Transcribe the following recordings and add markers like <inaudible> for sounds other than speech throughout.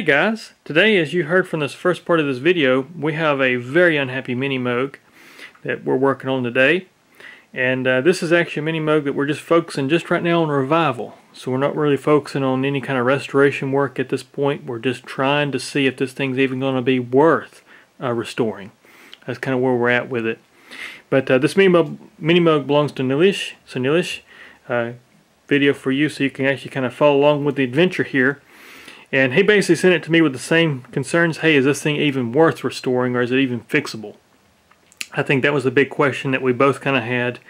Hey guys, today as you heard from this first part of this video, we have a very unhappy Mini Moog that we're working on today. And uh, this is actually a Mini Moog that we're just focusing just right now on revival. So we're not really focusing on any kind of restoration work at this point. We're just trying to see if this thing's even going to be worth uh, restoring. That's kind of where we're at with it. But uh, this Mini Moog, Mini belongs to Neelesh, So Neelesh, uh, video for you so you can actually kind of follow along with the adventure here. And he basically sent it to me with the same concerns. Hey, is this thing even worth restoring or is it even fixable? I think that was the big question that we both kind of had.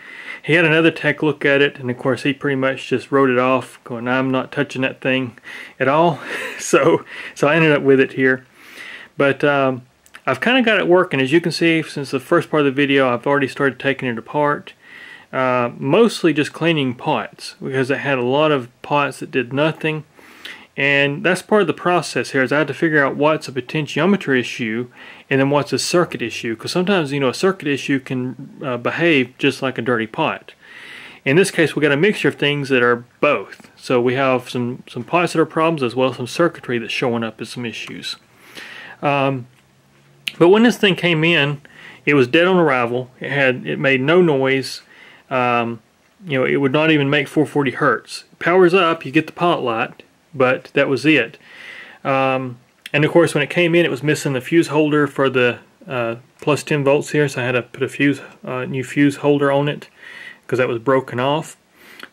He had another tech look at it, and of course he pretty much just wrote it off, going, "I'm not touching that thing at all." <laughs> so, so I ended up with it here. But um, I've kind of got it working, as you can see. Since the first part of the video, I've already started taking it apart. Uh, mostly just cleaning pots because it had a lot of pots that did nothing and that's part of the process here is I have to figure out what's a potentiometer issue and then what's a circuit issue. Because sometimes, you know, a circuit issue can uh, behave just like a dirty pot. In this case, we got a mixture of things that are both. So we have some, some pots that are problems as well as some circuitry that's showing up as some issues. Um, but when this thing came in, it was dead on arrival. It had it made no noise. Um, you know, it would not even make 440 hertz. Powers up, you get the pot light but that was it. Um, and of course, when it came in, it was missing the fuse holder for the uh, plus 10 volts here, so I had to put a fuse, uh, new fuse holder on it because that was broken off.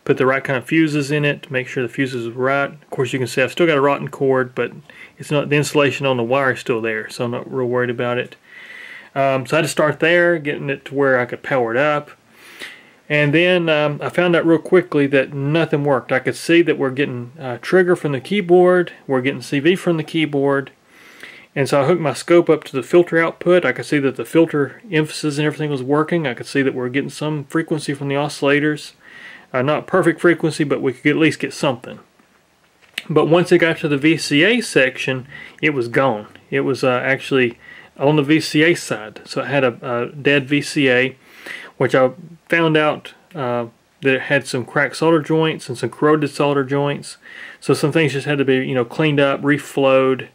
Put the right kind of fuses in it to make sure the fuses were right. Of course, you can see I've still got a rotten cord, but it's not the insulation on the wire is still there, so I'm not real worried about it. Um, so I had to start there, getting it to where I could power it up. And then um, I found out real quickly that nothing worked. I could see that we're getting uh, trigger from the keyboard, we're getting CV from the keyboard, and so I hooked my scope up to the filter output. I could see that the filter emphasis and everything was working. I could see that we're getting some frequency from the oscillators. Uh, not perfect frequency, but we could at least get something. But once it got to the VCA section, it was gone. It was uh, actually on the VCA side. So it had a, a dead VCA which I found out uh, that it had some cracked solder joints and some corroded solder joints. So some things just had to be, you know, cleaned up, reflowed,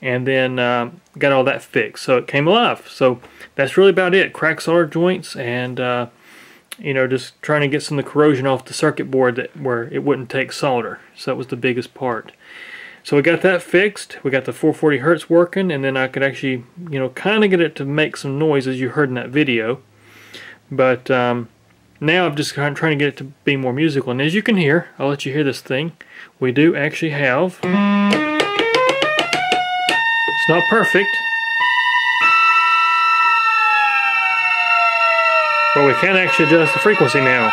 and then uh, got all that fixed. So it came alive. So that's really about it. Cracked solder joints and, uh, you know, just trying to get some of the corrosion off the circuit board that where it wouldn't take solder. So that was the biggest part. So we got that fixed. We got the 440 hertz working, and then I could actually, you know, kind of get it to make some noise as you heard in that video. But um, now I'm just trying to get it to be more musical. And as you can hear, I'll let you hear this thing. We do actually have... It's not perfect. But we can actually adjust the frequency now.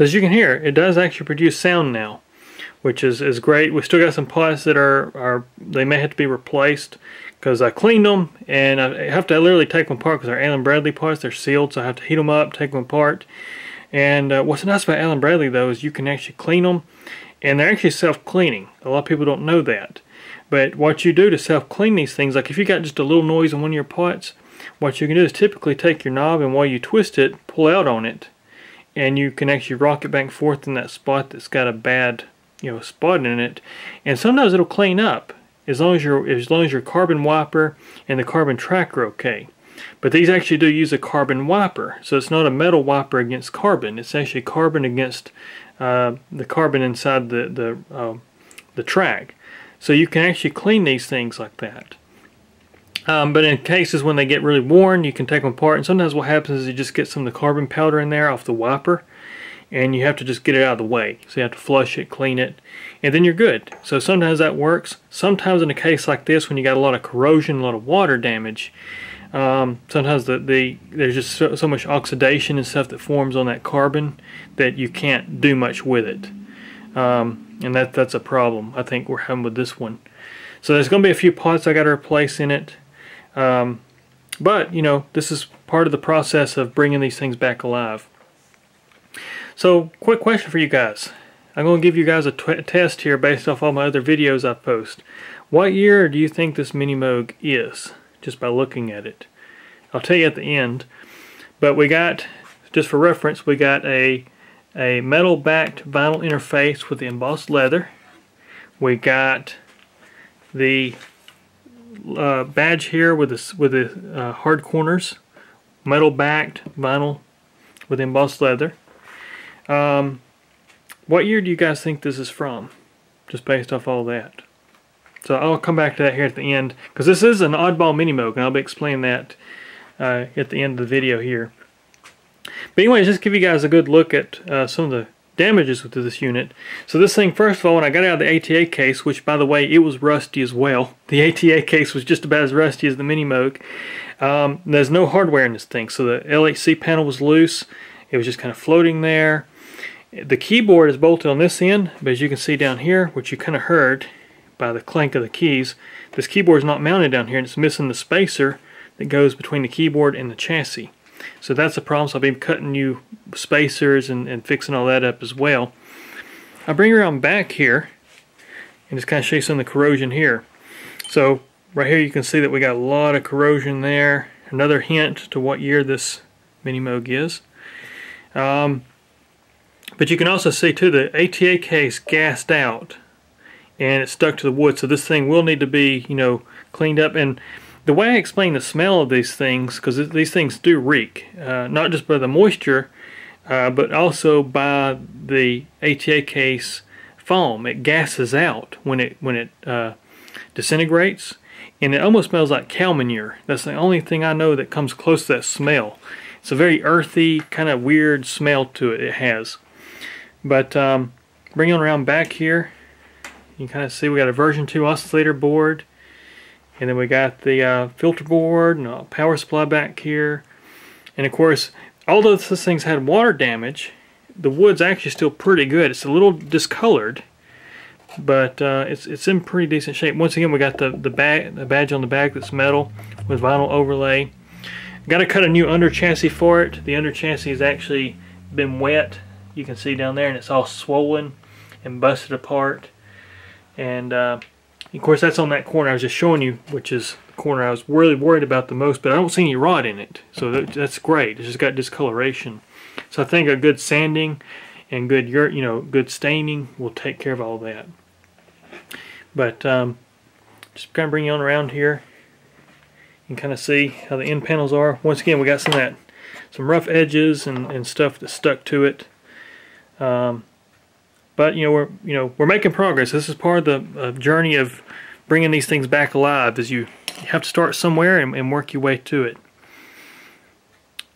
So as you can hear, it does actually produce sound now, which is, is great. We still got some pots that are, are they may have to be replaced because I cleaned them and I have to literally take them apart because they're Allen Bradley pots. They're sealed, so I have to heat them up, take them apart. And uh, what's nice about Allen Bradley though is you can actually clean them and they're actually self-cleaning. A lot of people don't know that. But what you do to self-clean these things, like if you got just a little noise in one of your pots, what you can do is typically take your knob and while you twist it, pull out on it and you can actually rock it back and forth in that spot that's got a bad you know spot in it. And sometimes it'll clean up as long as your as long as your carbon wiper and the carbon track are okay. But these actually do use a carbon wiper so it's not a metal wiper against carbon. It's actually carbon against uh, the carbon inside the the uh, the track. So you can actually clean these things like that um, but in cases when they get really worn, you can take them apart. And sometimes what happens is you just get some of the carbon powder in there off the wiper. And you have to just get it out of the way. So you have to flush it, clean it, and then you're good. So sometimes that works. Sometimes in a case like this, when you got a lot of corrosion, a lot of water damage, um, sometimes the, the there's just so, so, much oxidation and stuff that forms on that carbon that you can't do much with it. Um, and that that's a problem I think we're having with this one. So there's going to be a few parts I got to replace in it. Um, but, you know, this is part of the process of bringing these things back alive. So, quick question for you guys. I'm going to give you guys a test here based off all my other videos I post. What year do you think this Mini Moog is? Just by looking at it. I'll tell you at the end. But we got, just for reference, we got a, a metal backed vinyl interface with the embossed leather. We got the uh, badge here with the, with the uh, hard corners, metal backed vinyl with embossed leather. Um, what year do you guys think this is from? Just based off all that. So I'll come back to that here at the end because this is an oddball mini Moog and I'll be explaining that uh, at the end of the video here. But anyways, just give you guys a good look at uh, some of the damages with this unit. So this thing, first of all, when I got out of the ATA case, which by the way, it was rusty as well. <laughs> The ATA case was just about as rusty as the Mini Moog. Um, there's no hardware in this thing, so the LHC panel was loose. It was just kind of floating there. The keyboard is bolted on this end, but as you can see down here, which you kind of heard by the clank of the keys, this keyboard is not mounted down here and it's missing the spacer that goes between the keyboard and the chassis. So that's a problem, so I'll be cutting new spacers and, and fixing all that up as well. I'll bring around back here and just kind of show you some of the corrosion here. So right here you can see that we got a lot of corrosion there. Another hint to what year this Mini is. Um, but you can also see too the ATA case gassed out and it's stuck to the wood so this thing will need to be you know cleaned up and the way I explain the smell of these things, because these things do reek, uh, not just by the moisture, uh, but also by the ATA case foam. It gasses out when it when it uh, disintegrates, and it almost smells like cow manure. That's the only thing I know that comes close to that smell. It's a very earthy, kind of weird smell to it. It has. But um, bringing around back here, you can kind of see we got a version 2 oscillator board. And then we got the uh, filter board and a power supply back here. And of course, although this thing's had water damage, the wood's actually still pretty good. It's a little discolored, but uh, it's it's in pretty decent shape. Once again, we got the the, bag, the badge on the back that's metal with vinyl overlay. Got to cut a new under chassis for it. The under chassis has actually been wet. You can see down there, and it's all swollen and busted apart. And uh, of course, that's on that corner I was just showing you, which is the corner I was really worried about the most, but I don't see any rot in it. So that, that's great. It's just got discoloration. So I think a good sanding and good, you know, good staining will take care of all that. But um, just kind of bring you on around here and kind of see how the end panels are. Once again, we got some that, some rough edges and, and stuff that stuck to it. Um, but you know we're you know we're making progress. This is part of the uh, journey of bringing these things back alive. Is you, have to start somewhere and, and work your way to it.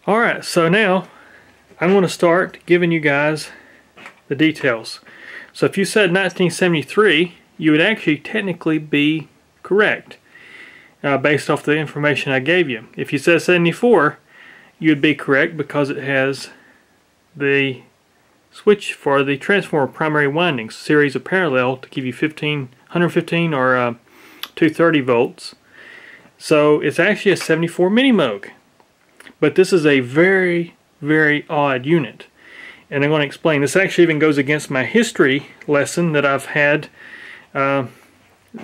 All right, so now I'm going to start giving you guys the details. So if you said 1973, you would actually technically be correct uh, based off the information I gave you. If you said 74, you would be correct because it has the switch for the transformer primary windings series of parallel to give you 15, 115 or uh, 230 volts. So it's actually a 74 mini Moog. But this is a very, very odd unit. And I'm going to explain. This actually even goes against my history lesson that I've had uh,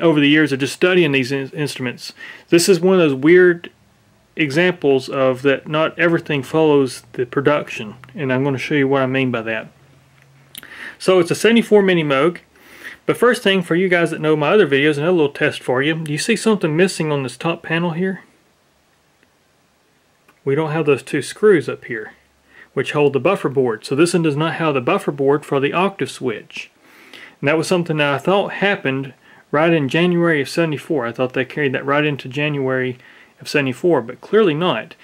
over the years of just studying these in instruments. This is one of those weird examples of that not everything follows the production. And I'm going to show you what I mean by that. So it's a 74 Mini Moog. But first thing, for you guys that know my other videos, another little test for you. Do you see something missing on this top panel here? We don't have those two screws up here, which hold the buffer board. So this one does not have the buffer board for the octave switch. And that was something that I thought happened right in January of 74. I thought they carried that right into January of 74, but clearly not.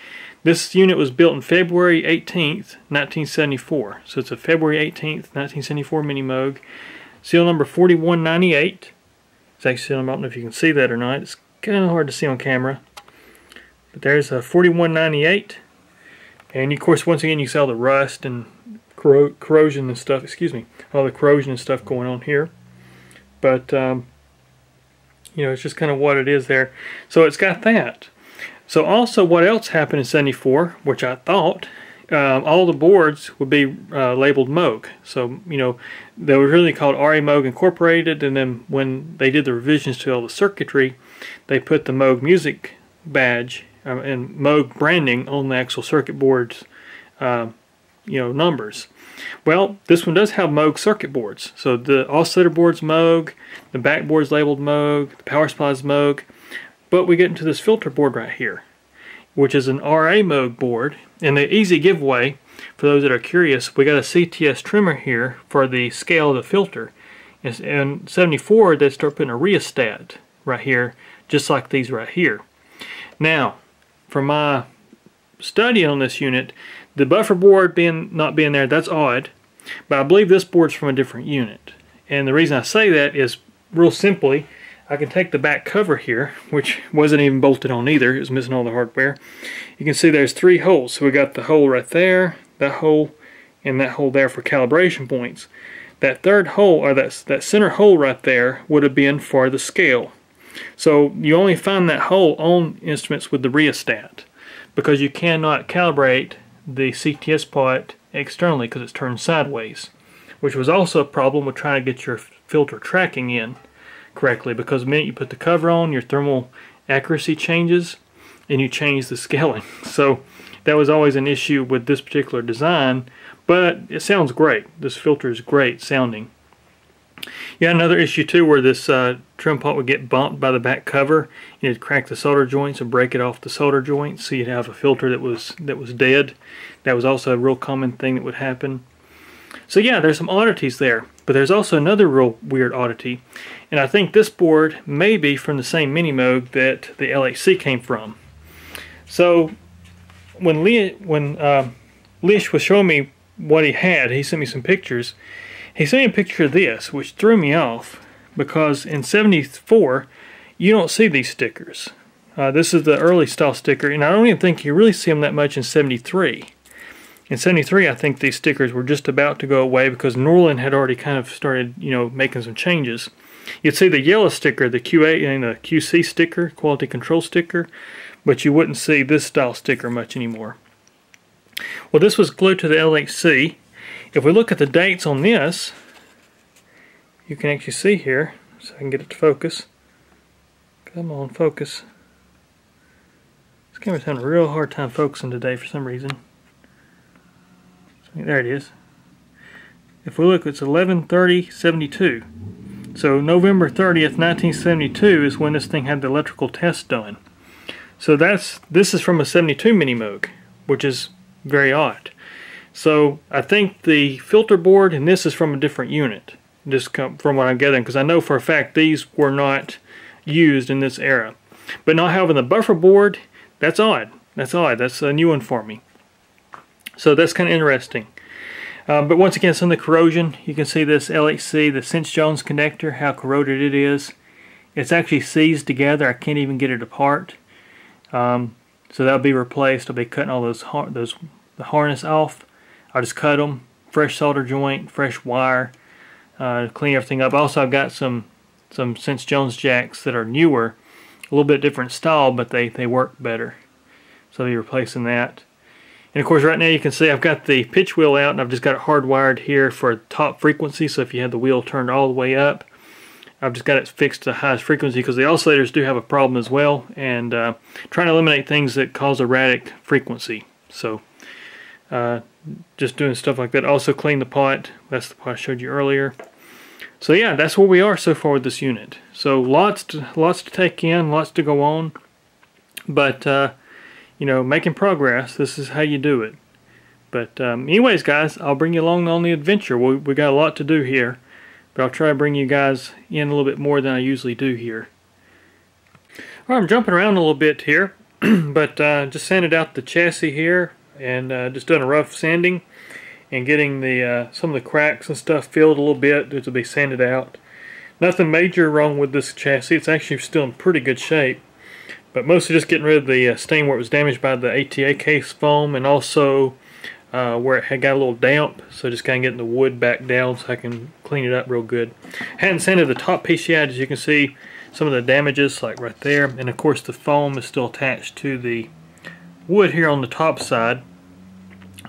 This unit was built on February 18th, 1974. So it's a February 18th, 1974 Mini Moog. Seal number 4198. It's actually, I don't know if you can see that or not. It's kind of hard to see on camera. But there's a 4198. And of course, once again, you see all the rust and corro corrosion and stuff. Excuse me. All the corrosion and stuff going on here. But, um, you know, it's just kind of what it is there. So it's got that. So also what else happened in 74, which I thought, um, all the boards would be uh, labeled Moog. So, you know, they were really called RA Moog Incorporated, and then when they did the revisions to all the circuitry, they put the Moog Music badge um, and Moog branding on the actual circuit board's, uh, you know, numbers. Well, this one does have Moog circuit boards. So the oscillator board's Moog, the backboard's labeled Moog, the power supply's Moog, but we get into this filter board right here which is an RA Moog board. And the easy giveaway, for those that are curious, we got a CTS trimmer here for the scale of the filter. And 74, they start putting a rheostat right here, just like these right here. Now, for my study on this unit, the buffer board being not being there, that's odd. But I believe this board's from a different unit. And the reason I say that is real simply, I can take the back cover here, which wasn't even bolted on either, it was missing all the hardware. You can see there's three holes. So we got the hole right there, that hole, and that hole there for calibration points. That third hole, or that, that center hole right there, would have been for the scale. So you only find that hole on instruments with the rheostat because you cannot calibrate the CTS pot externally because it's turned sideways, which was also a problem with trying to get your filter tracking in correctly because the minute you put the cover on, your thermal accuracy changes and you change the scaling. <laughs> So that was always an issue with this particular design, but it sounds great. This filter is great sounding. Yeah, another issue too where this uh, trim pot would get bumped by the back cover and it'd crack the solder joints and break it off the solder joints so you'd have a filter that was that was dead. That was also a real common thing that would happen. So yeah, there's some oddities there. But there's also another real weird oddity, and I think this board may be from the same mini Moog that the LHC came from. So when Lee, when uh, Lish was showing me what he had, he sent me some pictures. He sent me a picture of this, which threw me off because in 74 you don't see these stickers. Uh, this is the early style sticker, and I don't even think you really see them that much in 73. In 73, I think these stickers were just about to go away because Norlin had already kind of started, you know, making some changes. You'd see the yellow sticker, the QA and the QC sticker, quality control sticker, but you wouldn't see this style sticker much anymore. Well, this was glued to the LHC. If we look at the dates on this, you can actually see here, so I can get it to focus. Come on, focus. This camera's having a real hard time focusing today for some reason. There it is. If we look, it's 113072. So November 30th, 1972 is when this thing had the electrical test done. So that's this is from a 72 Mini Moog, which is very odd. So I think the filter board and this is from a different unit, just from what I'm getting, because I know for a fact these were not used in this era. But not having the buffer board, that's odd. That's odd. That's a new one for me. So that's kind of interesting. Um, but once again, some of the corrosion, you can see this LHC, the Cinch Jones connector, how corroded it is. It's actually seized together. I can't even get it apart. Um, so that'll be replaced. I'll be cutting all those those the harness off. I'll just cut them, fresh solder joint, fresh wire, uh, clean everything up. Also, I've got some some Cinch Jones jacks that are newer, a little bit different style, but they they work better. So I'll be replacing that. And of course right now you can see I've got the pitch wheel out and I've just got it hardwired here for top frequency. So if you had the wheel turned all the way up I've just got it fixed to the highest frequency because the oscillators do have a problem as well. And uh, trying to eliminate things that cause erratic frequency. So uh, just doing stuff like that. Also clean the pot. That's the pot I showed you earlier. So yeah that's where we are so far with this unit. So lots to, lots to take in lots to go on. But uh, you know, making progress. This is how you do it. But um, anyways, guys, I'll bring you along on the adventure. We, we got a lot to do here, but I'll try to bring you guys in a little bit more than I usually do here. All right, I'm jumping around a little bit here, <clears throat> but uh, just sanded out the chassis here and uh, just done a rough sanding and getting the uh, some of the cracks and stuff filled a little bit It'll be sanded out. Nothing major wrong with this chassis. It's actually still in pretty good shape. But mostly just getting rid of the uh, stain where it was damaged by the ATA case foam and also uh, where it had got a little damp. So just kind of getting the wood back down so I can clean it up real good. Hadn't sanded the top piece yet. As you can see, some of the damages like right there. And of course the foam is still attached to the wood here on the top side.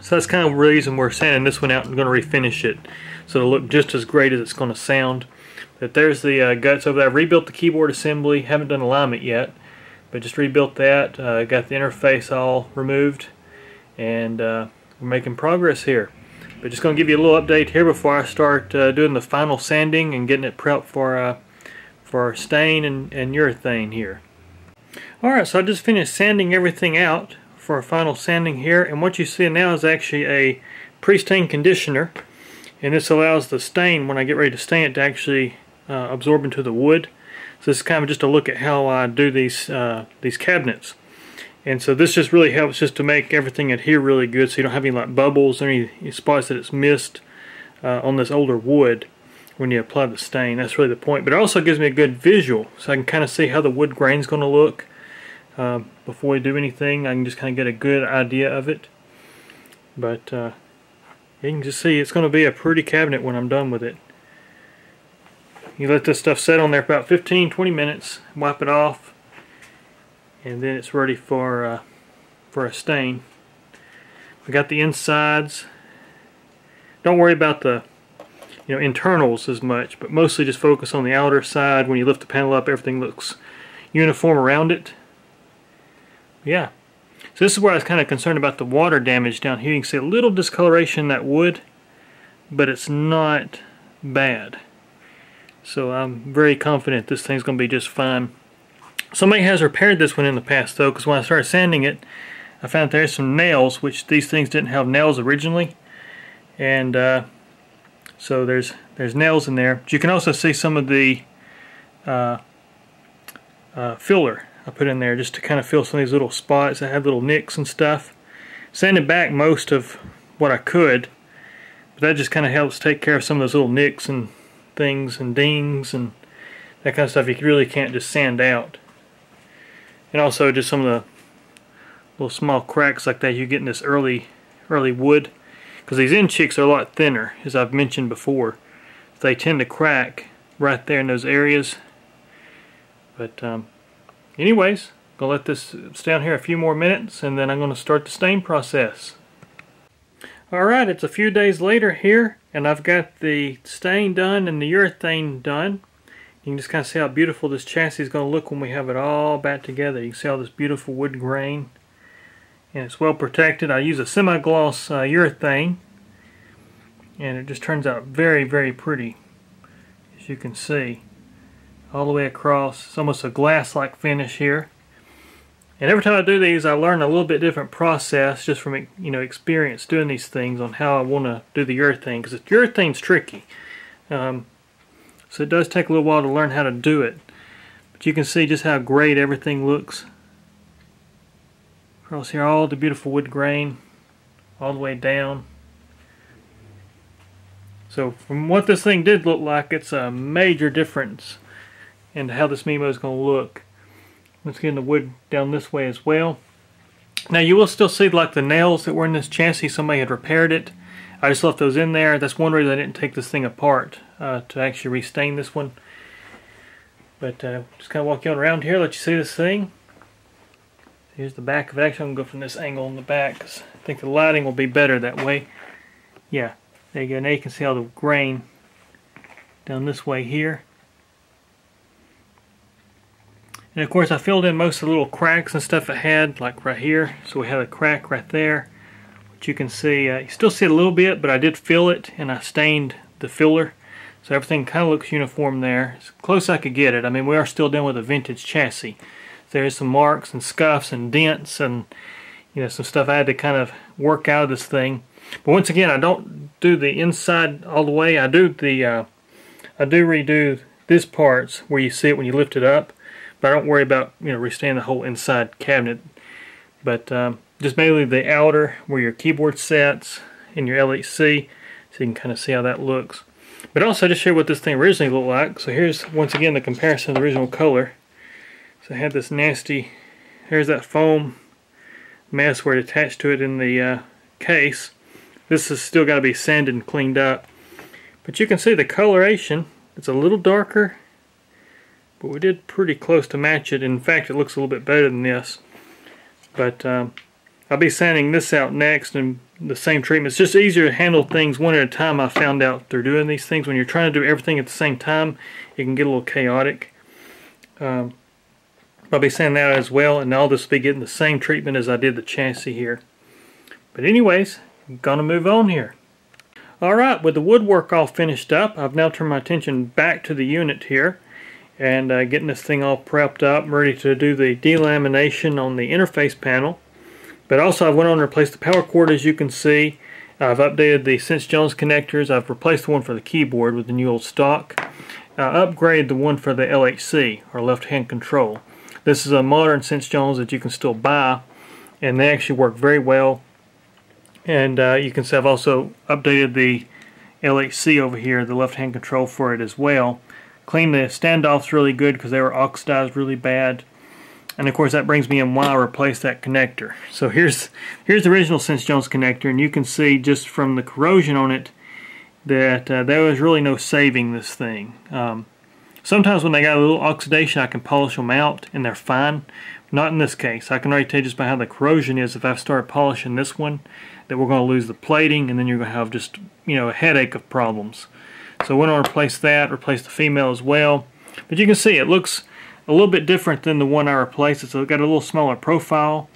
So that's kind of the reason we're sanding this one out and going to refinish it. So it'll look just as great as it's going to sound. But there's the uh, guts over there. I've rebuilt the keyboard assembly. Haven't done alignment yet. But just rebuilt that. Uh, got the interface all removed. And uh, we're making progress here. But just going to give you a little update here before I start uh, doing the final sanding and getting it prepped for, uh, for stain and, and urethane here. Alright, so I just finished sanding everything out for a final sanding here. And what you see now is actually a pre-stain conditioner. And this allows the stain, when I get ready to stain it, to actually uh, absorb into the wood. So this is kind of just a look at how I do these uh, these cabinets. And so this just really helps just to make everything adhere really good so you don't have any like bubbles or any spots that it's missed uh, on this older wood when you apply the stain. That's really the point. But it also gives me a good visual so I can kind of see how the wood grain is going to look uh, before we do anything. I can just kind of get a good idea of it. But uh, you can just see it's going to be a pretty cabinet when I'm done with it. You let this stuff set on there for about 15-20 minutes, wipe it off, and then it's ready for uh, for a stain. We got the insides. Don't worry about the you know internals as much, but mostly just focus on the outer side. When you lift the panel up, everything looks uniform around it. Yeah. So this is where I was kind of concerned about the water damage down here. You can see a little discoloration in that wood, but it's not bad. So I'm very confident this thing's going to be just fine. Somebody has repaired this one in the past though, because when I started sanding it, I found there's some nails, which these things didn't have nails originally. And uh, so there's there's nails in there. But you can also see some of the uh, uh, filler I put in there just to kind of fill some of these little spots that have little nicks and stuff. Sanded back most of what I could, but that just kind of helps take care of some of those little nicks and things and dings and that kind of stuff you really can't just sand out. And also just some of the little small cracks like that you get in this early early wood because these end cheeks are a lot thinner as I've mentioned before. They tend to crack right there in those areas. But um, anyways, gonna let this stay on here a few more minutes and then I'm gonna start the stain process. Alright, it's a few days later here and I've got the stain done and the urethane done. You can just kind of see how beautiful this chassis is going to look when we have it all back together. You can see all this beautiful wood grain and it's well protected. I use a semi-gloss uh, urethane and it just turns out very very pretty as you can see all the way across. It's almost a glass-like finish here. And every time I do these, I learn a little bit different process just from you know experience doing these things on how I want to do the urethane because the urethane's tricky. Um, so it does take a little while to learn how to do it. But you can see just how great everything looks. Across here, all the beautiful wood grain, all the way down. So from what this thing did look like, it's a major difference in how this Mimo is going to look. Let's get the wood down this way as well. Now you will still see like the nails that were in this chassis, somebody had repaired it. I just left those in there. That's one reason I didn't take this thing apart uh, to actually restain this one. But uh, just kind of walk you on around here, let you see this thing. Here's the back of it. Actually, I'm going to go from this angle in the back because I think the lighting will be better that way. Yeah, there you go. Now you can see all the grain down this way here. And of course I filled in most of the little cracks and stuff it had, like right here. So we had a crack right there, which you can see. Uh, you still see a little bit, but I did fill it and I stained the filler. So everything kind of looks uniform there. As close I could get it. I mean, we are still dealing with a vintage chassis. There's some marks and scuffs and dents and you know some stuff I had to kind of work out of this thing. But once again, I don't do the inside all the way. I do the uh, I do redo this parts where you see it when you lift it up. But I don't worry about you know restaining the whole inside cabinet. But um, just mainly the outer where your keyboard sets and your LHC, so you can kind of see how that looks. But also just show you what this thing originally looked like. So here's once again the comparison of the original color. So I had this nasty, here's that foam mess where it attached to it in the uh, case. This has still got to be sanded and cleaned up. But you can see the coloration, it's a little darker but we did pretty close to match it. In fact, it looks a little bit better than this. But um, I'll be sanding this out next and the same treatment. It's just easier to handle things one at a time. I found out through doing these things. When you're trying to do everything at the same time, it can get a little chaotic. Um, I'll be sanding that as well, and I'll just be getting the same treatment as I did the chassis here. But anyways, I'm gonna move on here. Alright, with the woodwork all finished up, I've now turned my attention back to the unit here and uh, getting this thing all prepped up, ready to do the delamination on the interface panel. But also I went on and replaced the power cord as you can see. I've updated the Cinch Jones connectors. I've replaced the one for the keyboard with the new old stock. I upgraded the one for the LHC, or left-hand control. This is a modern Cinch Jones that you can still buy, and they actually work very well. And uh, you can see I've also updated the LHC over here, the left-hand control for it as well. Cleaned the standoffs really good because they were oxidized really bad. And of course that brings me in why I replaced that connector. So here's here's the original Cinch Jones connector and you can see just from the corrosion on it that uh, there was really no saving this thing. Um, sometimes when they got a little oxidation I can polish them out and they're fine. Not in this case. I can already tell just by how the corrosion is if I start polishing this one that we're going to lose the plating and then you're going to have just you know a headache of problems. So went on to replace that, replace the female as well. But you can see it looks a little bit different than the one I replaced. It's got a little smaller profile.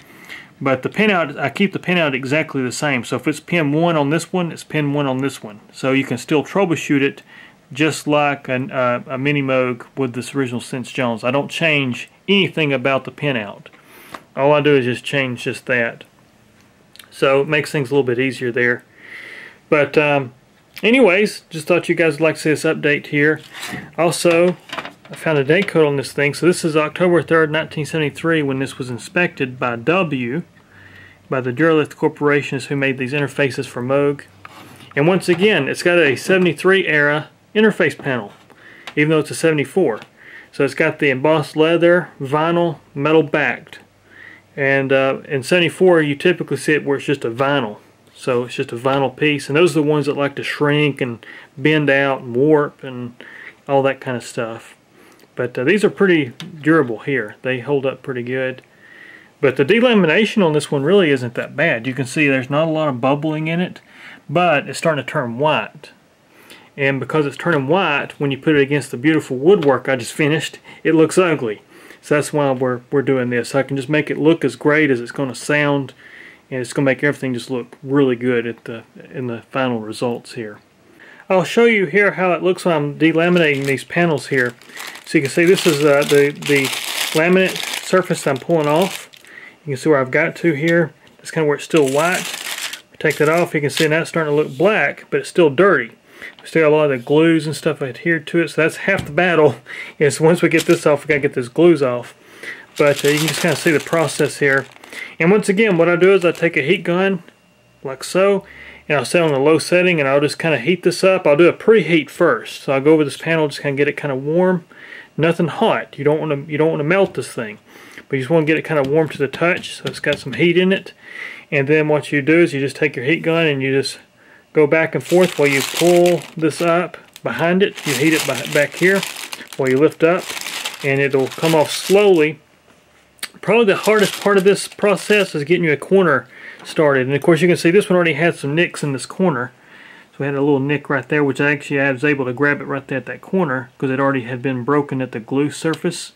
But the pinout, I keep the pinout exactly the same. So if it's pin 1 on this one, it's pin 1 on this one. So you can still troubleshoot it just like an, uh, a Mini Moog with this original Cinch Jones. I don't change anything about the pinout. All I do is just change just that. So it makes things a little bit easier there. But um, anyways, just thought you guys would like to see this update here. Also, I found a date code on this thing. So this is October 3rd, 1973 when this was inspected by W, by the Duralith Corporation who made these interfaces for Moog. And once again, it's got a 73 era interface panel, even though it's a 74. So it's got the embossed leather, vinyl, metal backed. And uh, in 74, you typically see it where it's just a vinyl. So it's just a vinyl piece. And those are the ones that like to shrink and bend out and warp and all that kind of stuff. But uh, these are pretty durable here. They hold up pretty good. But the delamination on this one really isn't that bad. You can see there's not a lot of bubbling in it, but it's starting to turn white. And because it's turning white, when you put it against the beautiful woodwork I just finished, it looks ugly. So that's why we're, we're doing this. I can just make it look as great as it's going to sound, and it's going to make everything just look really good at the in the final results here. I'll show you here how it looks when I'm delaminating these panels here. So you can see this is uh, the, the laminate surface I'm pulling off. You can see where I've got to here. That's kind of where it's still white. Take that off, you can see now it's starting to look black, but it's still dirty. We still got a lot of the glues and stuff adhered to it, so that's half the battle. <laughs> Is once we get this off, we got to get those glues off. But uh, you can just kind of see the process here. And once again, what I do is I take a heat gun, like so, and I'll set on the low setting and I'll just kind of heat this up. I'll do a preheat first. So I'll go over this panel, just kind of get it kind of warm. Nothing hot. You don't want to you don't want to melt this thing. But you just want to get it kind of warm to the touch so it's got some heat in it. And then what you do is you just take your heat gun and you just go back and forth while you pull this up behind it. You heat it back here while you lift up and it'll come off slowly. Probably the hardest part of this process is getting you a corner started. And of course you can see this one already had some nicks in this corner. So we had a little nick right there, which actually I was able to grab it right there at that corner because it already had been broken at the glue surface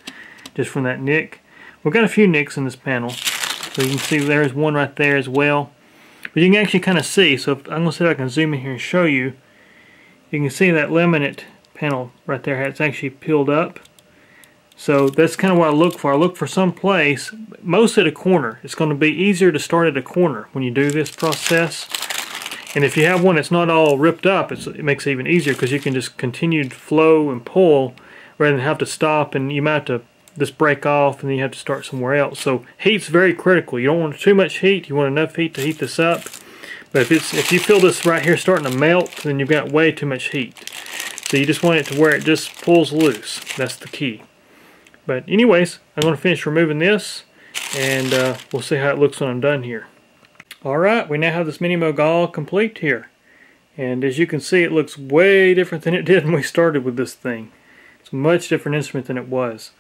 just from that nick. We've got a few nicks in this panel. So you can see there's one right there as well. But you can actually kind of see, so if, I'm going to see if I can zoom in here and show you. You can see that laminate panel right there, it's actually peeled up. So that's kind of what I look for. I look for some place, most at a corner. It's going to be easier to start at a corner when you do this process. And if you have one that's not all ripped up, it makes it even easier because you can just continue to flow and pull rather than have to stop and you might have to just break off and then you have to start somewhere else. So heat's very critical. You don't want too much heat. You want enough heat to heat this up. But if it's if you feel this right here starting to melt, then you've got way too much heat. So you just want it to where it just pulls loose. That's the key. But anyways, I'm going to finish removing this and uh, we'll see how it looks when I'm done here. Alright, we now have this Mini Moog all complete here. And as you can see, it looks way different than it did when we started with this thing. It's a much different instrument than it was.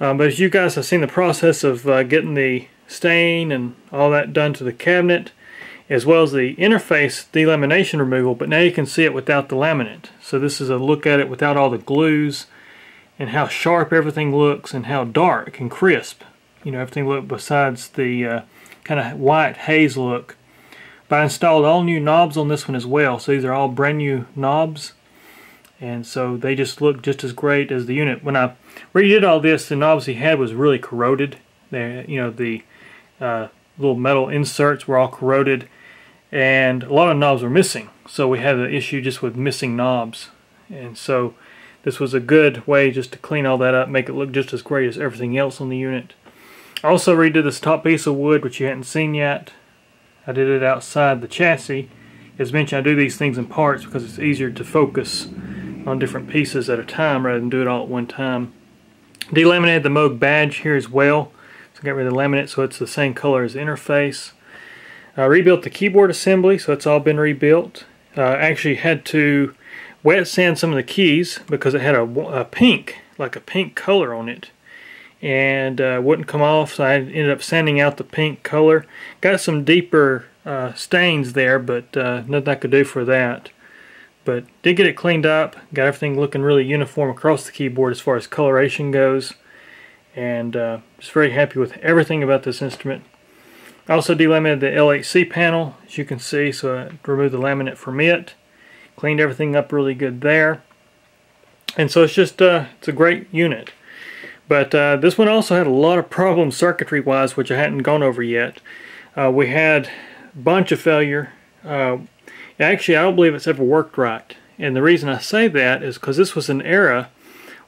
Um, but as you guys have seen the process of uh, getting the stain and all that done to the cabinet, as well as the interface delamination removal, but now you can see it without the laminate. So this is a look at it without all the glues and how sharp everything looks and how dark and crisp. You know, everything looked besides the uh, kind of white haze look. But I installed all new knobs on this one as well. So these are all brand new knobs. And so they just look just as great as the unit. When I redid all this, the knobs he had was really corroded. They, you know, the uh, little metal inserts were all corroded and a lot of knobs were missing so we had an issue just with missing knobs and so this was a good way just to clean all that up make it look just as great as everything else on the unit. I also redid this top piece of wood which you hadn't seen yet. I did it outside the chassis. As mentioned I do these things in parts because it's easier to focus on different pieces at a time rather than do it all at one time. Delaminated the Moog badge here as well. So I got rid of the laminate so it's the same color as the interface. I rebuilt the keyboard assembly, so it's all been rebuilt. Uh, actually had to wet sand some of the keys because it had a, a pink, like a pink color on it. And uh, wouldn't come off, so I ended up sanding out the pink color. Got some deeper uh, stains there, but uh, nothing I could do for that. But did get it cleaned up, got everything looking really uniform across the keyboard as far as coloration goes. And uh, just very happy with everything about this instrument. I also delaminated the LHC panel, as you can see, so I removed the laminate from it. Cleaned everything up really good there. And so it's just, uh, it's a great unit. But uh, this one also had a lot of problems circuitry-wise, which I hadn't gone over yet. Uh, we had a bunch of failure. Uh, actually, I don't believe it's ever worked right. And the reason I say that is because this was an era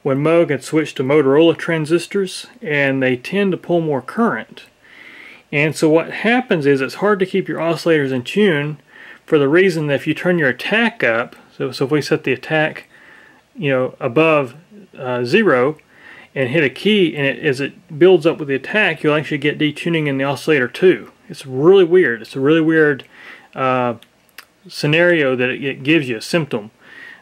when Moog had switched to Motorola transistors, and they tend to pull more current. And so what happens is it's hard to keep your oscillators in tune for the reason that if you turn your attack up, so, so if we set the attack you know, above uh, zero and hit a key and it, as it builds up with the attack, you'll actually get detuning in the oscillator too. It's really weird. It's a really weird uh, scenario that it, it gives you, a symptom.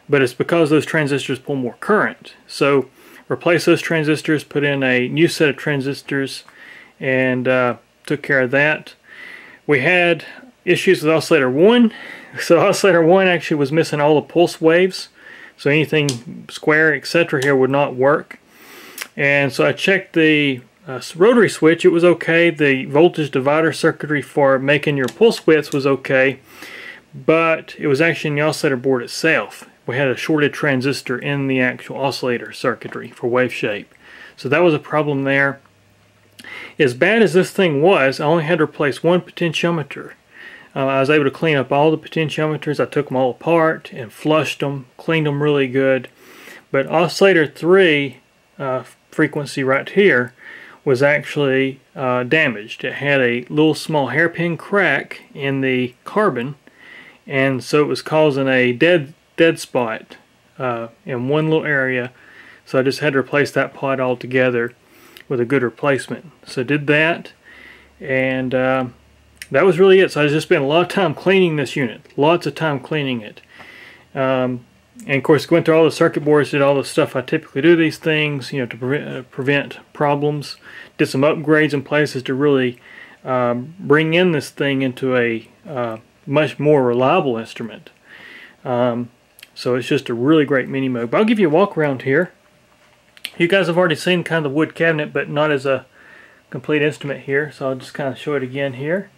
But it's because those transistors pull more current. So replace those transistors, put in a new set of transistors, and uh, took care of that. We had issues with oscillator 1. <laughs> So oscillator 1 actually was missing all the pulse waves. So anything square, etc. here would not work. And so I checked the uh, rotary switch. It was okay. The voltage divider circuitry for making your pulse widths was okay. But it was actually in the oscillator board itself. We had a shorted transistor in the actual oscillator circuitry for wave shape. So that was a problem there. As bad as this thing was, I only had to replace one potentiometer. Uh, I was able to clean up all the potentiometers. I took them all apart and flushed them, cleaned them really good. But oscillator 3 uh, frequency right here was actually uh, damaged. It had a little small hairpin crack in the carbon and so it was causing a dead dead spot uh, in one little area so I just had to replace that pot altogether with a good replacement. So did that, and uh, that was really it. So I just spent a lot of time cleaning this unit, lots of time cleaning it. Um, and of course, went through all the circuit boards, did all the stuff I typically do these things, you know, to pre uh, prevent problems. Did some upgrades in places to really um, bring in this thing into a uh, much more reliable instrument. Um, so it's just a really great mini Moog. But I'll give you a walk around here. You guys have already seen kind of the wood cabinet, but not as a complete instrument here, so I'll just kind of show it again here.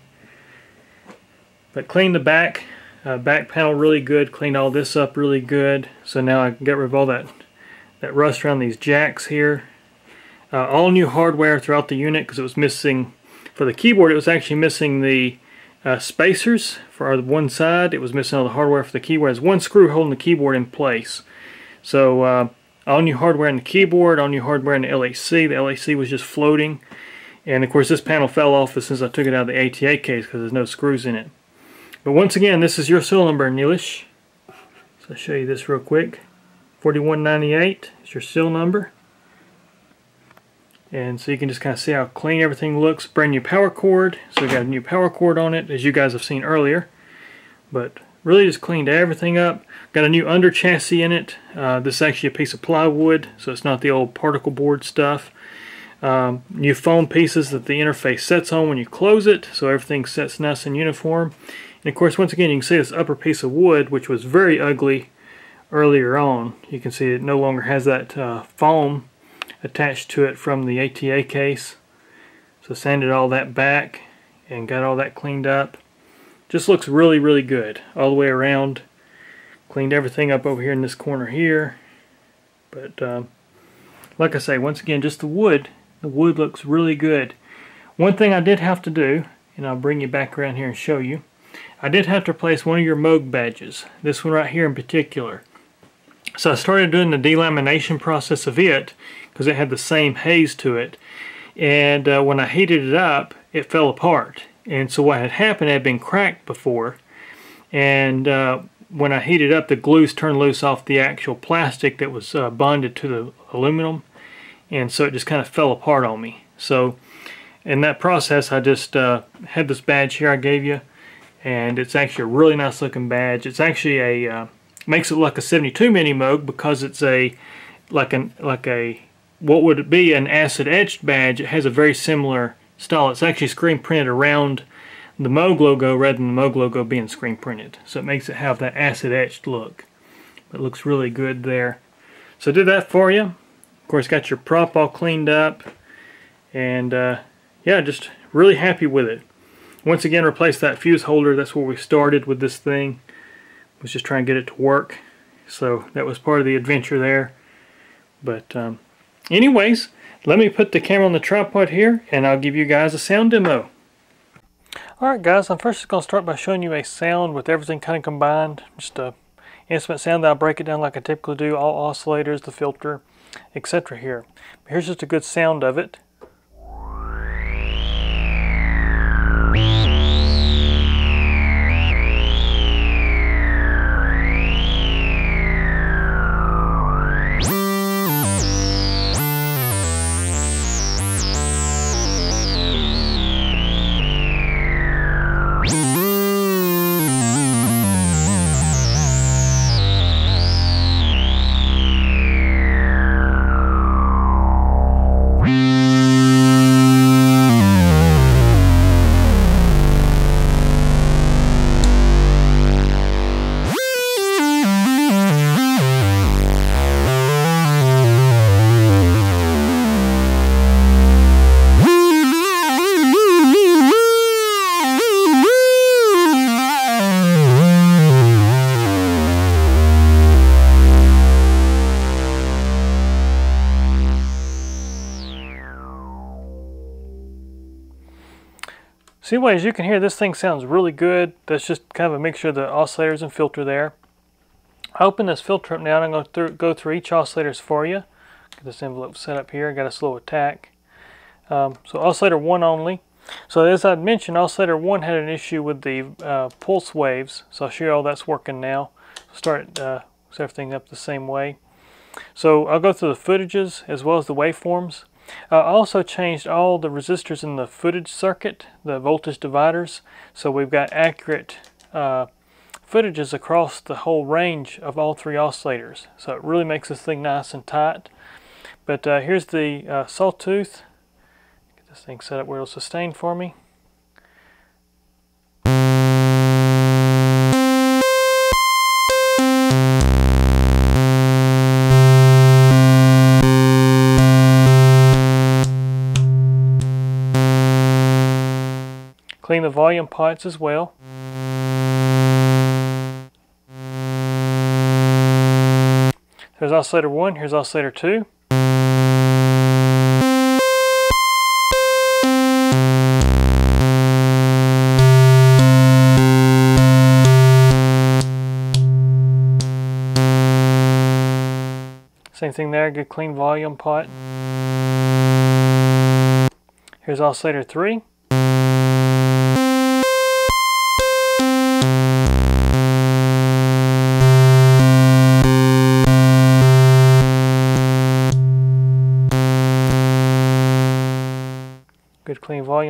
But clean the back, uh, back panel really good, cleaned all this up really good, so now I can get rid of all that, that rust around these jacks here. Uh, all new hardware throughout the unit because it was missing, for the keyboard it was actually missing the uh, spacers for one side, it was missing all the hardware for the keyboard. There's one screw holding the keyboard in place. So uh, all new hardware in the keyboard, all new hardware in the LAC. The LAC was just floating. And of course this panel fell off as soon as I took it out of the ATA case because there's no screws in it. But once again, this is your serial number, Neelesh. So I'll show you this real quick. 4198 is your seal number. And so you can just kind of see how clean everything looks. Brand new power cord. So we got a new power cord on it, as you guys have seen earlier. But really just cleaned everything up. Got a new under chassis in it. Uh, this is actually a piece of plywood, so it's not the old particle board stuff. Um, new foam pieces that the interface sets on when you close it, so everything sets nice and uniform. And of course, once again, you can see this upper piece of wood, which was very ugly earlier on. You can see it no longer has that uh, foam attached to it from the ATA case. So sanded all that back and got all that cleaned up. Just looks really, really good all the way around. Cleaned everything up over here in this corner here. But um, like I say, once again, just the wood. The wood looks really good. One thing I did have to do, and I'll bring you back around here and show you. I did have to replace one of your Moog badges. This one right here in particular. So I started doing the delamination process of it because it had the same haze to it. And uh, when I heated it up, it fell apart. And so what had happened, had been cracked before. And uh, when I heated up, the glues turned loose off the actual plastic that was uh, bonded to the aluminum. And so it just kind of fell apart on me. So in that process, I just uh, had this badge here I gave you. And it's actually a really nice looking badge. It's actually a, uh, makes it like a 72 Minimoog because it's a, like an like a what would it be an acid etched badge. It has a very similar style. It's actually screen printed around the Moog logo rather than the Moog logo being screen printed. So it makes it have that acid etched look. It looks really good there. So I did that for you. Of course got your prop all cleaned up. And uh, yeah just really happy with it once again replace that fuse holder that's where we started with this thing was just trying to get it to work so that was part of the adventure there but um, anyways, let me put the camera on the tripod here and I'll give you guys a sound demo. Alright guys, I'm first going to start by showing you a sound with everything kind of combined. Just a instrument sound that I'll break it down like I typically do, all oscillators, the filter, etc. here. Here's just a good sound of it. So anyway, as you can hear, this thing sounds really good. That's just kind of a mixture of the oscillators and filter there. I open this filter up now and I'm going to th go through each oscillators for you. Get this envelope set up here. I Got a slow attack. Um, so oscillator 1 only. So as I mentioned, oscillator 1 had an issue with the uh, pulse waves. So I'll show you all that's working now. Start uh, everything up the same way. So I'll go through the footages as well as the waveforms. I uh, also changed all the resistors in the footage circuit, the voltage dividers, so we've got accurate uh, footages across the whole range of all three oscillators. So it really makes this thing nice and tight. But uh, here's the uh, sawtooth. Get this thing set up where it'll sustain for me. The volume pots as well. There's oscillator 1, here's oscillator 2. Same thing there, good clean volume pot. Here's oscillator 3.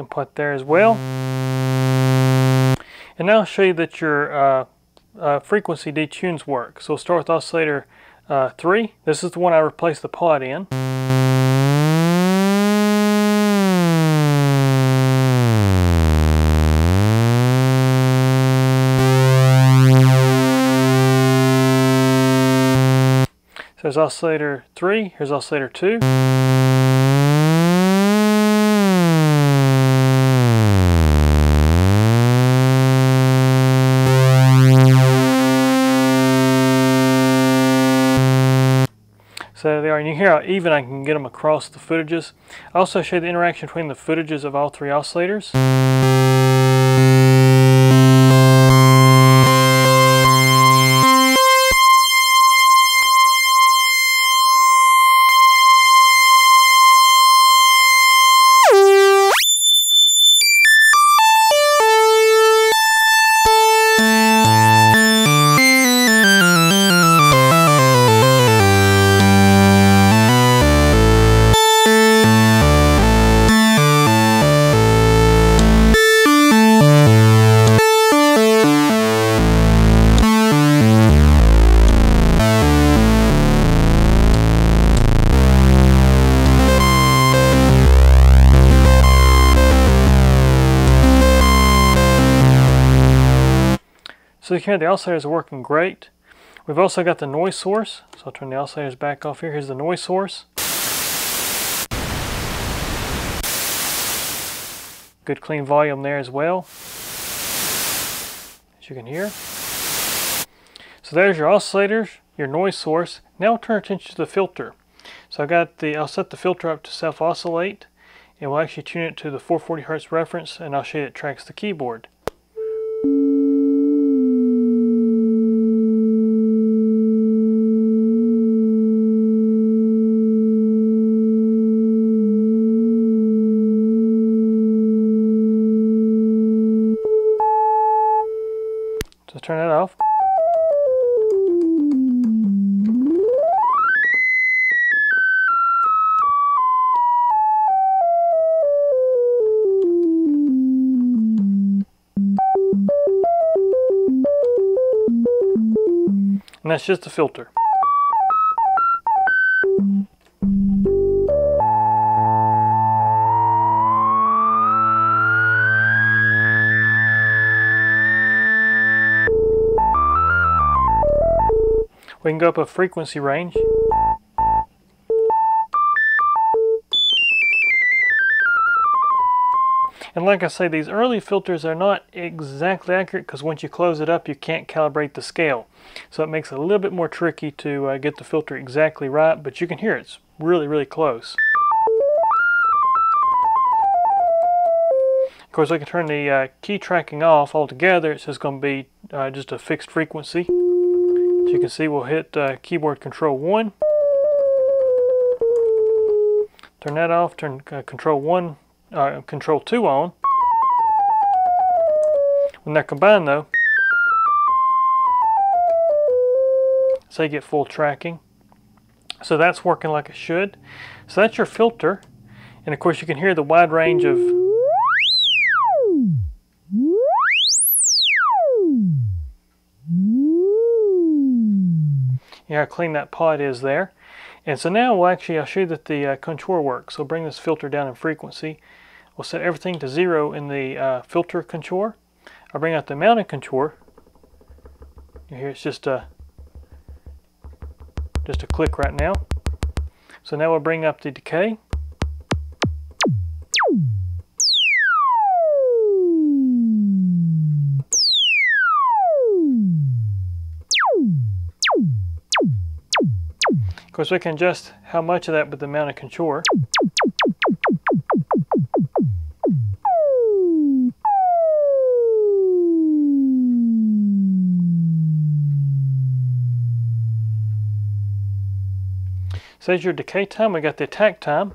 input there as well. And now I'll show you that your uh, uh, frequency detunes work. So start with oscillator uh, 3. This is the one I replaced the pod in. So there's oscillator 3, here's oscillator 2. So they are, and you hear how even I can get them across the footages. I also show the interaction between the footages of all three oscillators. Hear the oscillators working great. We've also got the noise source. So I'll turn the oscillators back off here. Here's the noise source. Good clean volume there as well. As you can hear. So there's your oscillators, your noise source. Now we'll turn attention to the filter. So I got the, I'll set the filter up to self-oscillate and we'll actually tune it to the 440 Hertz reference and I'll show you it tracks the keyboard. Turn it off. And that's just a filter. Go up a frequency range. And like I say, these early filters are not exactly accurate because once you close it up, you can't calibrate the scale. So it makes it a little bit more tricky to uh, get the filter exactly right, but you can hear it's really, really close. Of course, I can turn the uh, key tracking off altogether. It's just going to be uh, just a fixed frequency. As you can see, we'll hit uh, keyboard control 1. Turn that off, turn uh, control 1, uh, control 2 on. When they're combined though, so you get full tracking. So that's working like it should. So that's your filter. And of course you can hear the wide range of you how clean that pot is there. And so now we'll actually, I'll show you that the uh, contour works. So bring this filter down in frequency. We'll set everything to zero in the uh, filter contour. I'll bring out the mounted contour. Here it's just a, just a click right now. So now we'll bring up the decay. Course, we can adjust how much of that with the amount of contour. So as your decay time, we got the attack time.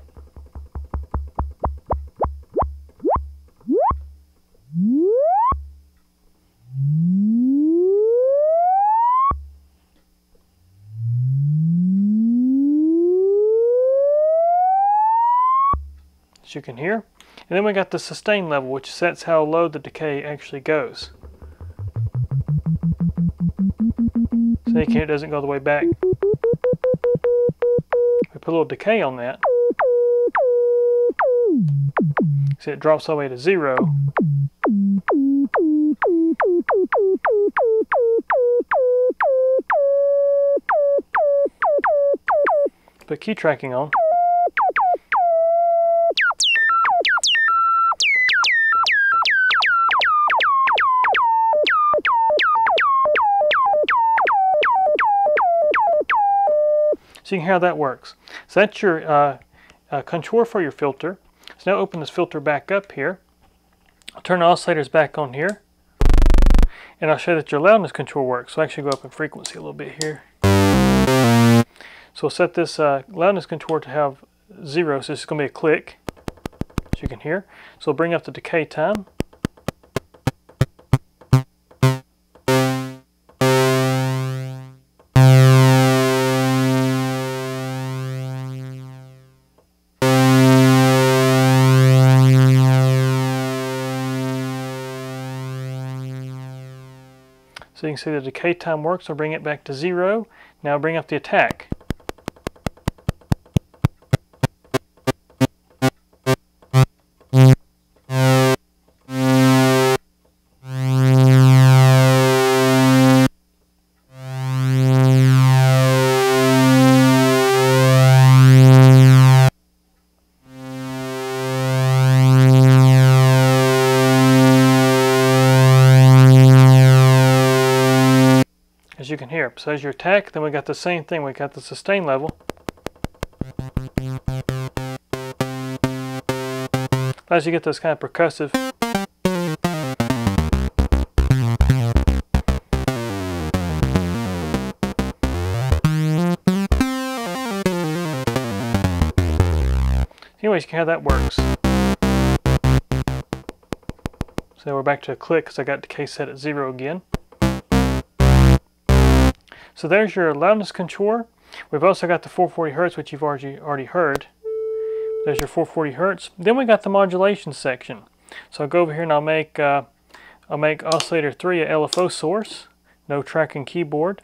Can hear. And then we got the sustain level, which sets how low the decay actually goes. So you can it doesn't go the way back. We put a little decay on that. See it drops all the way to zero. put key tracking on. So you can hear how that works. So that's your uh, uh, contour for your filter. So now open this filter back up here. I'll turn the oscillators back on here. And I'll show you that your loudness control works. So I'll actually go up in frequency a little bit here. So we'll set this uh, loudness contour to have zero, so this is going to be a click, as you can hear. So we'll bring up the decay time. Can see the decay time works. I'll bring it back to zero. Now bring up the attack. You. So as your attack, then we got the same thing. We got the sustain level. As you get those kind of percussive. Anyways, you can how that works. So we're back to a click because I got decay set at zero again. So there's your loudness contour. We've also got the 440 hertz, which you've already already heard. There's your 440 hertz. Then we got the modulation section. So I'll go over here and I'll make uh, I'll make oscillator 3 a LFO source, no tracking keyboard.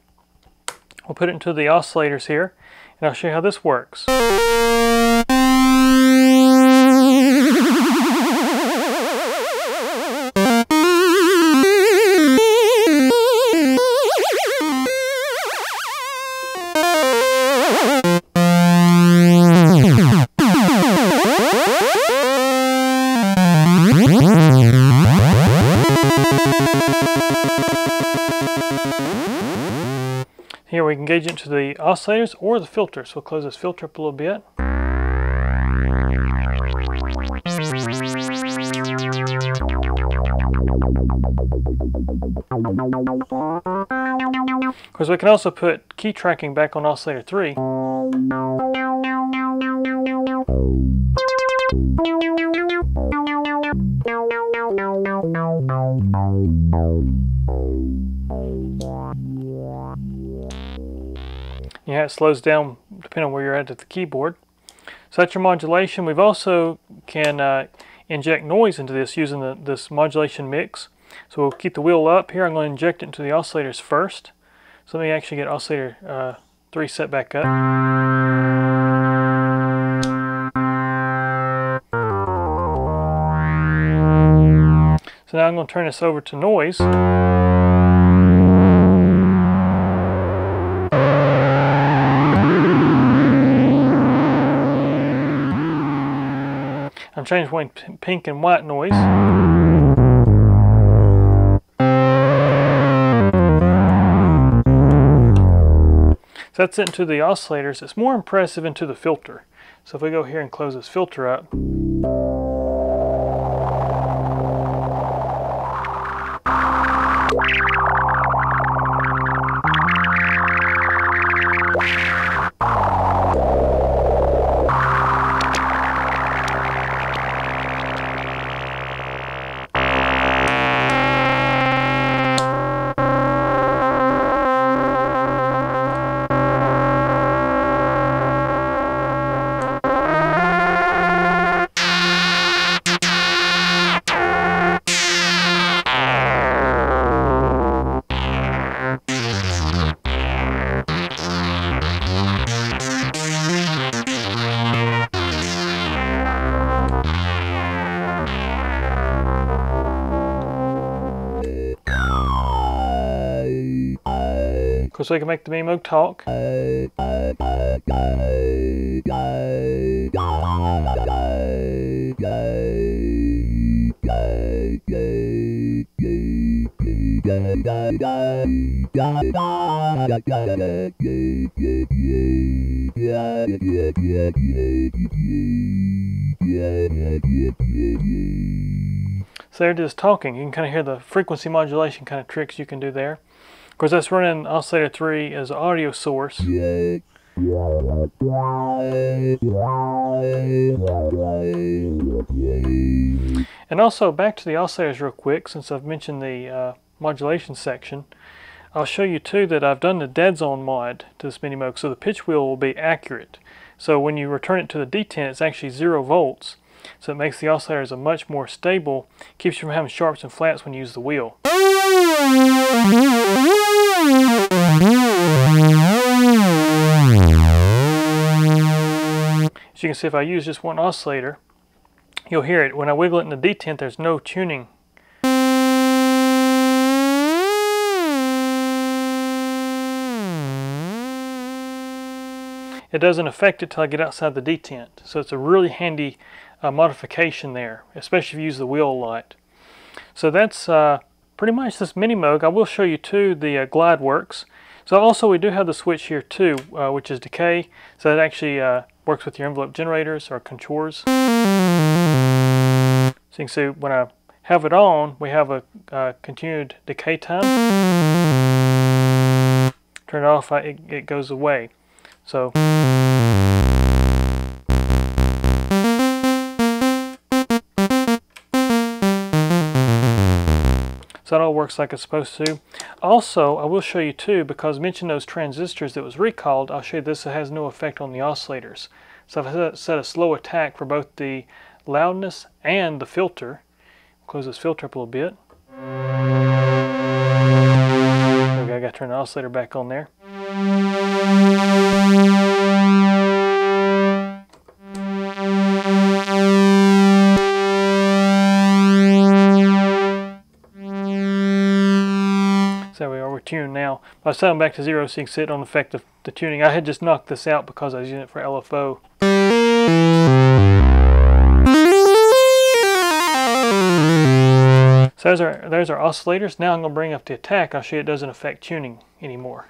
We'll put it into the oscillators here, and I'll show you how this works. We can the oscillators or the filter. So we'll close this filter up a little bit. Of course, we can also put key tracking back on oscillator 3. Yeah, it slows down depending on where you're at at the keyboard. So that's your modulation. We've also can uh, inject noise into this using the, this modulation mix. So we'll keep the wheel up here. I'm going to inject it into the oscillators first. So let me actually get oscillator uh, 3 set back up. So now I'm going to turn this over to noise. I'm between pink and white noise. So that's into the oscillators. It's more impressive into the filter. So if we go here and close this filter up, course, we can make the Minimoog talk. So there it is talking. You can kind of hear the frequency modulation kind of tricks you can do there. Of course, that's running oscillator 3 as audio source. And also, back to the oscillators real quick, since I've mentioned the uh, modulation section. I'll show you too that I've done the dead zone mod to this mini Minimoog, so the pitch wheel will be accurate. So when you return it to the detent, it's actually zero volts. So it makes the oscillators a much more stable, keeps you from having sharps and flats when you use the wheel. As you can see, if I use just one oscillator, you'll hear it. When I wiggle it in the detent, there's no tuning it doesn't affect it till I get outside the detent. So it's a really handy uh, modification there, especially if you use the wheel light. So that's uh, pretty much this Minimoog. I will show you too the uh, glide works. So also we do have the switch here too, uh, which is decay. So that actually uh, works with your envelope generators or contours. So you can see when I have it on, we have a uh, continued decay time. Turn it off, it, it goes away. So. That all works like it's supposed to. Also, I will show you too, because I mentioned those transistors that was recalled, I'll show you this it has no effect on the oscillators. So I've set a slow attack for both the loudness and the filter. Close this filter up a little bit. Okay, I got to turn the oscillator back on there. Tuned now. I set them back to zero so you can see it on effect of the tuning. I had just knocked this out because I was using it for LFO. So those are, those are oscillators. Now I'm going to bring up the attack. I'll show you it doesn't affect tuning anymore.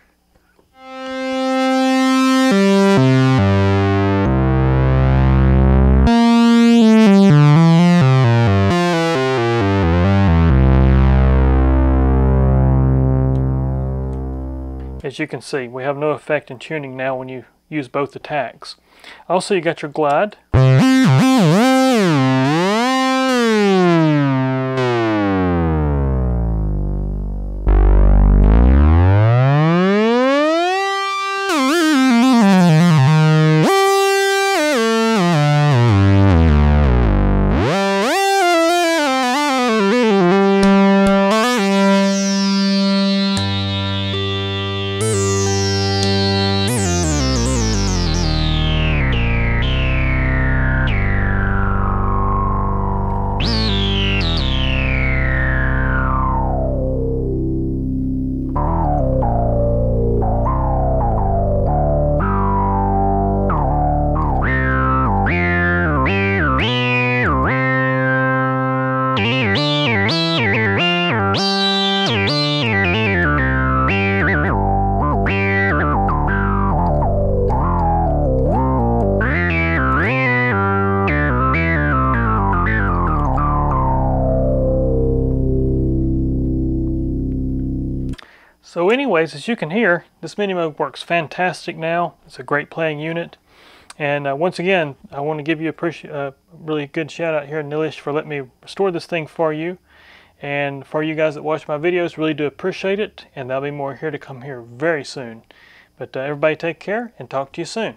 As you can see, we have no effect in tuning now when you use both attacks. Also, you got your glide. As you can hear, this mini Minimoog works fantastic now. It's a great playing unit. And uh, once again, I want to give you a uh, really good shout out here, Neelesh, for letting me restore this thing for you. And for you guys that watch my videos, really do appreciate it. And there'll be more here to come here very soon. But uh, everybody take care and talk to you soon.